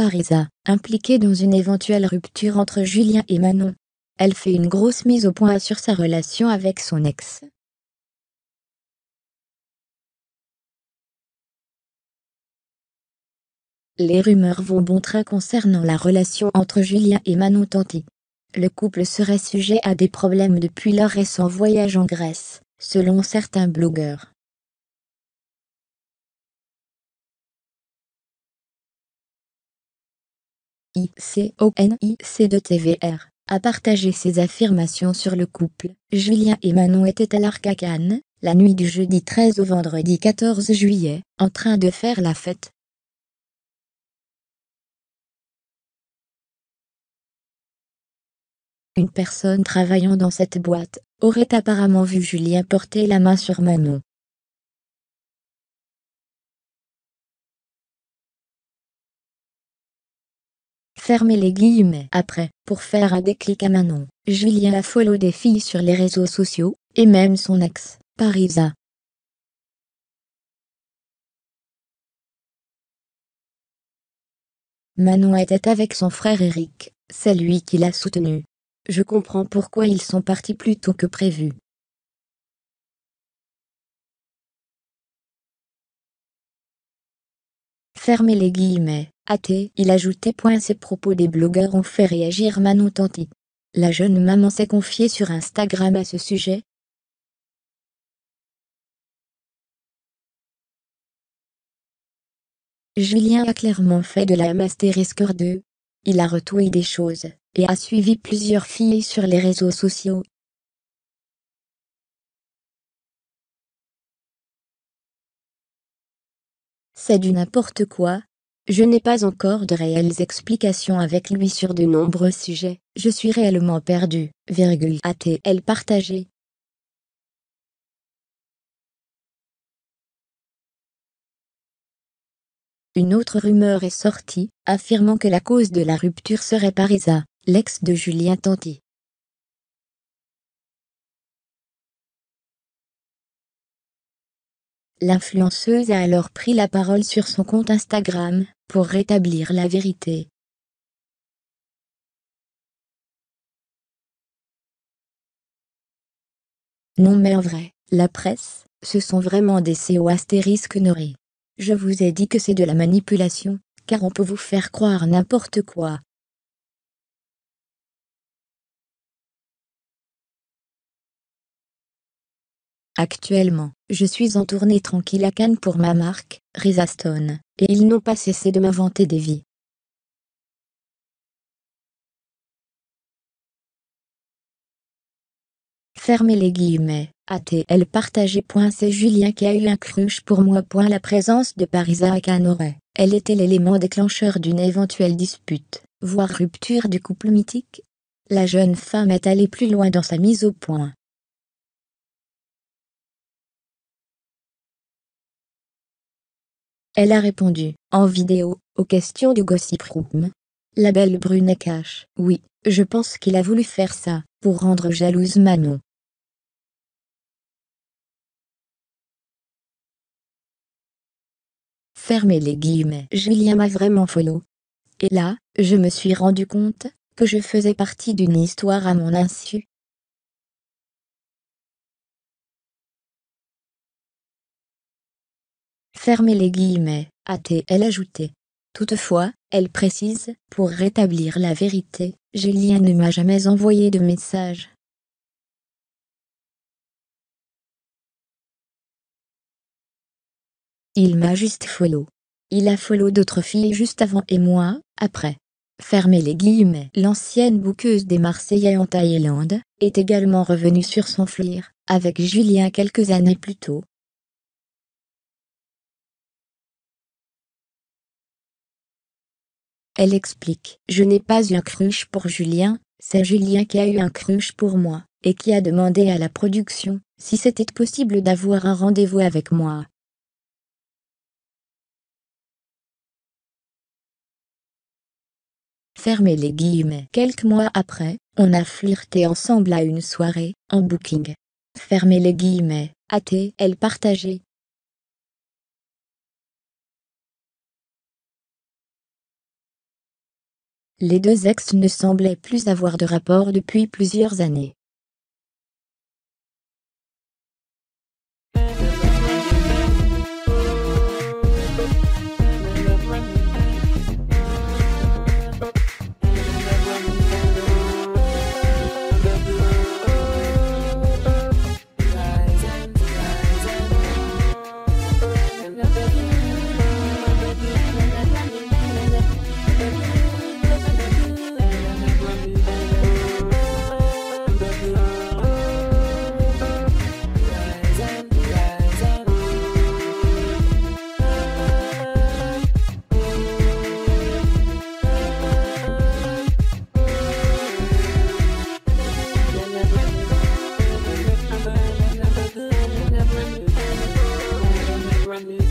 Parisa, impliquée dans une éventuelle rupture entre Julien et Manon. Elle fait une grosse mise au point sur sa relation avec son ex. Les rumeurs vont bon train concernant la relation entre Julien et Manon Tanti. Le couple serait sujet à des problèmes depuis leur récent voyage en Grèce, selon certains blogueurs. ICONIC de TVR a partagé ses affirmations sur le couple. Julien et Manon étaient à l'Arc à Cannes, la nuit du jeudi 13 au vendredi 14 juillet, en train de faire la fête. Une personne travaillant dans cette boîte aurait apparemment vu Julien porter la main sur Manon. Fermez les guillemets. Après, pour faire un déclic à Manon, Julien a follow des filles sur les réseaux sociaux, et même son ex, Parisa. Manon était avec son frère Eric, c'est lui qui l'a soutenu. Je comprends pourquoi ils sont partis plus tôt que prévu. Fermez les guillemets, athée, il ajoutait. Ces propos des blogueurs ont fait réagir Manon Tanti. La jeune maman s'est confiée sur Instagram à ce sujet. Julien a clairement fait de la Mastérisque 2. Il a retweeté des choses et a suivi plusieurs filles sur les réseaux sociaux. C'est du n'importe quoi. Je n'ai pas encore de réelles explications avec lui sur de nombreux sujets. Je suis réellement perdu, a-t-elle partagé. Une autre rumeur est sortie, affirmant que la cause de la rupture serait Parisa l'ex de Julien Tanti. L'influenceuse a alors pris la parole sur son compte Instagram, pour rétablir la vérité. Non mais en vrai, la presse, ce sont vraiment des CO astérisques norés. Je vous ai dit que c'est de la manipulation, car on peut vous faire croire n'importe quoi. Actuellement, je suis en tournée tranquille à Cannes pour ma marque, Rizastone, et ils n'ont pas cessé de m'inventer des vies. Fermez les guillemets, ATL partagé. C'est Julien qui a eu un cruche pour moi. La présence de Parisa à Cannes aurait, elle était l'élément déclencheur d'une éventuelle dispute, voire rupture du couple mythique. La jeune femme est allée plus loin dans sa mise au point. Elle a répondu, en vidéo, aux questions du Gossip Room. La belle brune cache. Oui, je pense qu'il a voulu faire ça, pour rendre jalouse Manon. Fermez les guillemets. Julien m'a vraiment follow. Et là, je me suis rendu compte, que je faisais partie d'une histoire à mon insu. Fermez les guillemets, a-t-elle ajouté. Toutefois, elle précise, pour rétablir la vérité, Julien ne m'a jamais envoyé de message. Il m'a juste follow. Il a follow d'autres filles juste avant et moi, après. Fermez les guillemets. L'ancienne bouqueuse des Marseillais en Thaïlande, est également revenue sur son flir, avec Julien quelques années plus tôt. Elle explique Je n'ai pas eu un crush pour Julien, c'est Julien qui a eu un crush pour moi, et qui a demandé à la production si c'était possible d'avoir un rendez-vous avec moi. Fermez les guillemets. Quelques mois après, on a flirté ensemble à une soirée, en booking. Fermez les guillemets, a-t-elle partagé. Les deux ex ne semblaient plus avoir de rapport depuis plusieurs années. time is